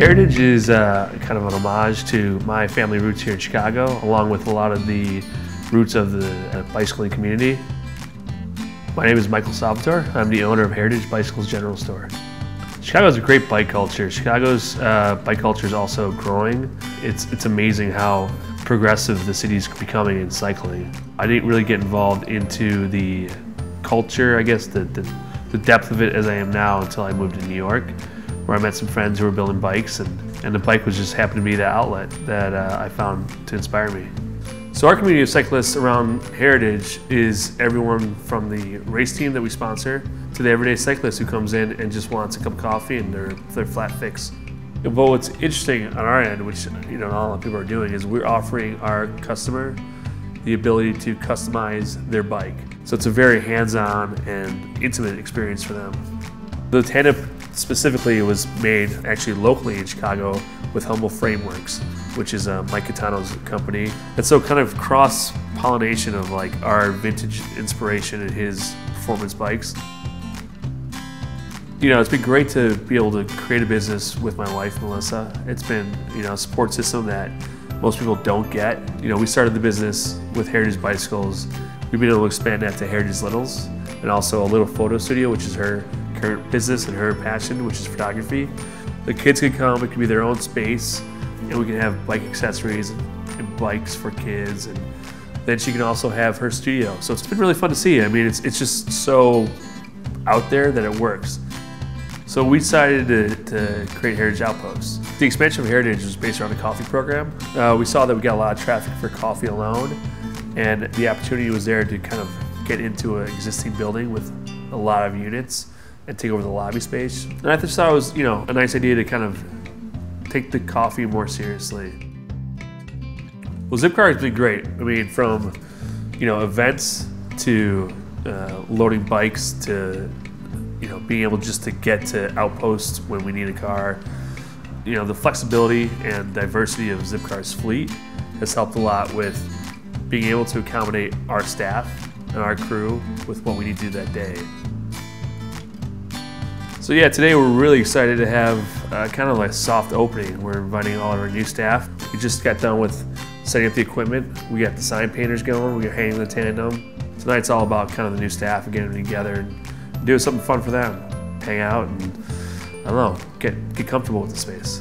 Heritage is uh, kind of an homage to my family roots here in Chicago, along with a lot of the roots of the uh, bicycling community. My name is Michael Salvatore. I'm the owner of Heritage Bicycles General Store. Chicago has a great bike culture. Chicago's uh, bike culture is also growing. It's, it's amazing how progressive the city's becoming in cycling. I didn't really get involved into the culture, I guess, the, the, the depth of it as I am now until I moved to New York where I met some friends who were building bikes, and, and the bike was just happened to be the outlet that uh, I found to inspire me. So our community of cyclists around Heritage is everyone from the race team that we sponsor to the everyday cyclist who comes in and just wants a cup of coffee and their, their flat fix. But what's interesting on our end, which you know not a lot of people are doing, is we're offering our customer the ability to customize their bike. So it's a very hands-on and intimate experience for them. The Tandem specifically it was made actually locally in Chicago with Humble Frameworks, which is uh, Mike Catano's company. And so kind of cross pollination of like our vintage inspiration and his performance bikes. You know, it's been great to be able to create a business with my wife, Melissa. It's been, you know, a support system that most people don't get. You know, we started the business with Heritage Bicycles. We've been able to expand that to Heritage Littles and also a little photo studio, which is her her business and her passion, which is photography. The kids can come, it can be their own space, and we can have bike accessories and, bikes for kids. And then she can also have her studio. So it's been really fun to see. I mean, it's, it's just so out there that it works. So we decided to, to create Heritage Outposts. The expansion of Heritage was based around the coffee program. Uh, we saw that we got a lot of traffic for coffee alone, and the opportunity was there to kind of get into an existing building with a lot of units and take over the lobby space. And I just thought it was, you know, a nice idea to kind of take the coffee more seriously. Well, Zipcar has been great. I mean, from, you know, events to uh, loading bikes to, you know, being able just to get to outposts when we need a car. You know, the flexibility and diversity of Zipcar's fleet has helped a lot with being able to accommodate our staff and our crew with what we need to do that day. So yeah, today we're really excited to have uh, kind of like a soft opening. We're inviting all of our new staff. We just got done with setting up the equipment. We got the sign painters going. We are hanging the tandem. Tonight's all about kind of the new staff and getting them together and doing something fun for them. Hang out and I don't know, get get comfortable with the space.